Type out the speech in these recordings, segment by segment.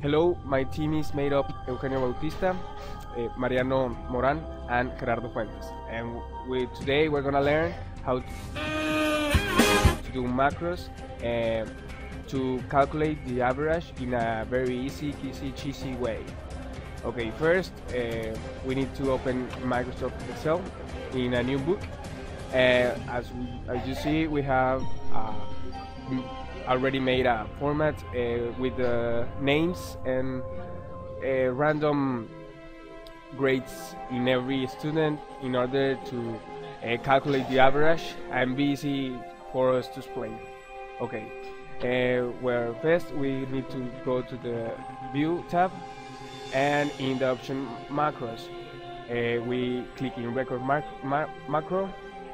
Hello, my team is made up of Eugenio Bautista, eh, Mariano Moran, and Gerardo Fuentes. And we, today we're gonna learn how to do macros and to calculate the average in a very easy, easy, cheesy way. Okay, first uh, we need to open Microsoft Excel in a new book. Uh, as, we, as you see, we have uh, already made a format uh, with the names and uh, random grades in every student in order to uh, calculate the average and be easy for us to explain. Okay, uh, where first we need to go to the View tab and in the option Macros we click in Record mac ma Macro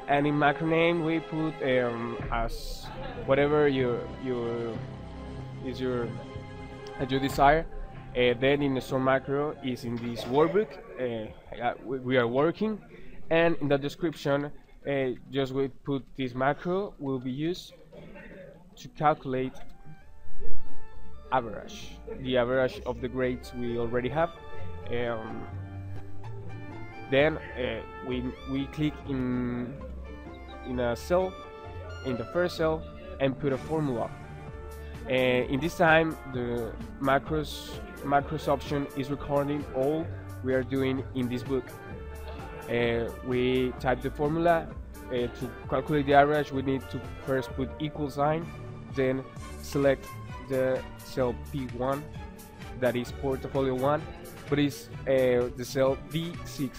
and in macro name we put um, as whatever your your is your as you desire. Uh, then in the store macro is in this workbook uh, we, we, are working, and in the description uh, just we put this macro will be used to calculate average, the average of the grades we already have. Um, then uh, we we click in in a cell, in the first cell, and put a formula. And in this time, the macros macros option is recording all we are doing in this book. Uh, we type the formula uh, to calculate the average. We need to first put equal sign, then select the cell P1, that is portfolio one, but it's uh, the cell D6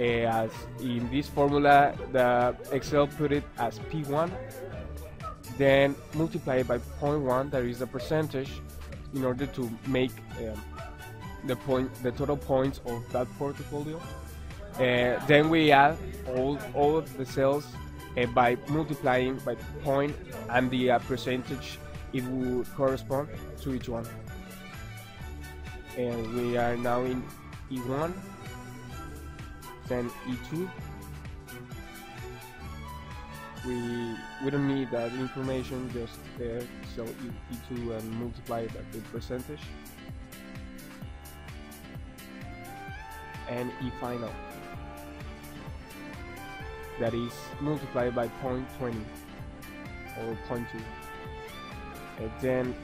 as in this formula the Excel put it as P1 then multiply it by 0.1 that is the percentage in order to make um, the point the total points of that portfolio. Uh, then we add all, all of the cells uh, by multiplying by point and the uh, percentage it would correspond to each one. And we are now in E1 then E2 we we don't need that information just there so e, E2 and uh, multiply that with percentage. And E final. That is multiplied by 0.20 or 0.2 and then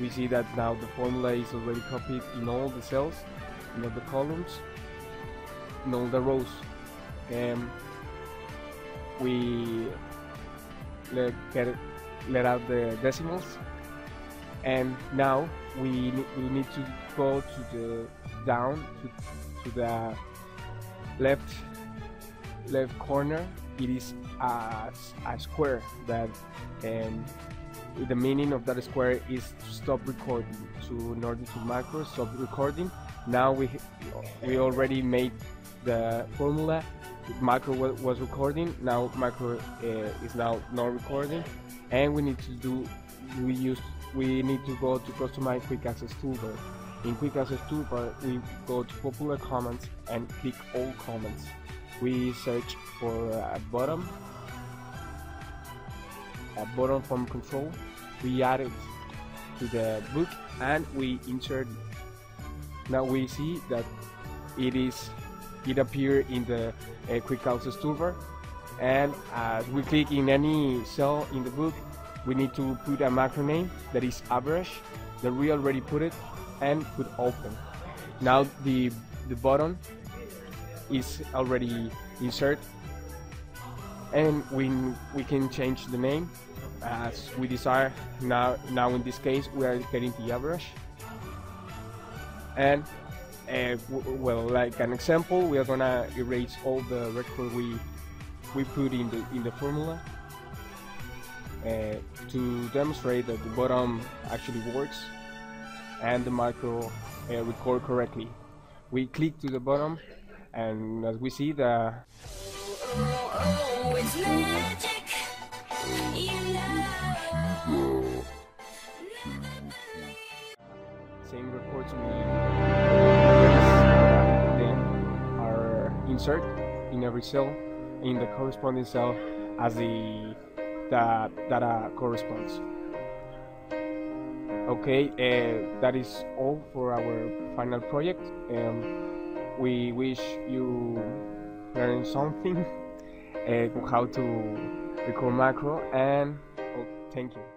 we see that now the formula is already copied in all the cells in all the columns all the rows and we let get let out the decimals. And now we need, we need to go to the down to, to the left left corner. It is a, a square that um, the meaning of that square is to stop recording. To in order to macro stop recording. Now we we already made the formula macro was recording now macro uh, is now not recording. And we need to do we use we need to go to customize quick access toolbar in quick access toolbar we go to popular comments and click all comments. We search for a bottom a bottom from control. We add it to the book and we insert it. Now we see that it is it appear in the uh, quick access toolbar and as we click in any cell in the book we need to put a macro name that is average that we already put it and put open. Now the the button is already insert and we we can change the name. As we desire now now in this case we are getting the average. And uh, well, like an example, we are gonna erase all the record we we put in the in the formula uh, to demonstrate that the bottom actually works and the macro uh, record correctly. We click to the bottom, and as we see the same records we insert in every cell in the corresponding cell as the that data corresponds. Okay, uh, that is all for our final project. Um, we wish you learn something, uh, how to record macro, and oh, thank you.